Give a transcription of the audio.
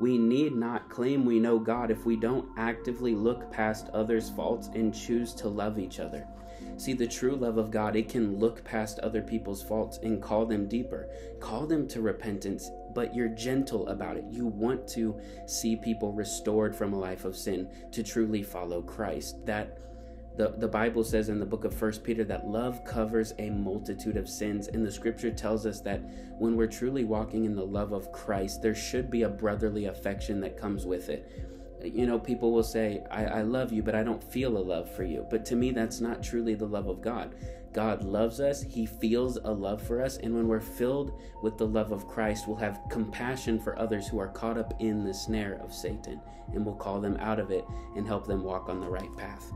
We need not claim we know God if we don't actively look past others' faults and choose to love each other. See, the true love of God, it can look past other people's faults and call them deeper, call them to repentance, but you're gentle about it. You want to see people restored from a life of sin to truly follow Christ. That the, the Bible says in the book of First Peter that love covers a multitude of sins. And the scripture tells us that when we're truly walking in the love of Christ, there should be a brotherly affection that comes with it. You know, people will say, I, I love you, but I don't feel a love for you. But to me, that's not truly the love of God. God loves us, He feels a love for us, and when we're filled with the love of Christ, we'll have compassion for others who are caught up in the snare of Satan, and we'll call them out of it and help them walk on the right path.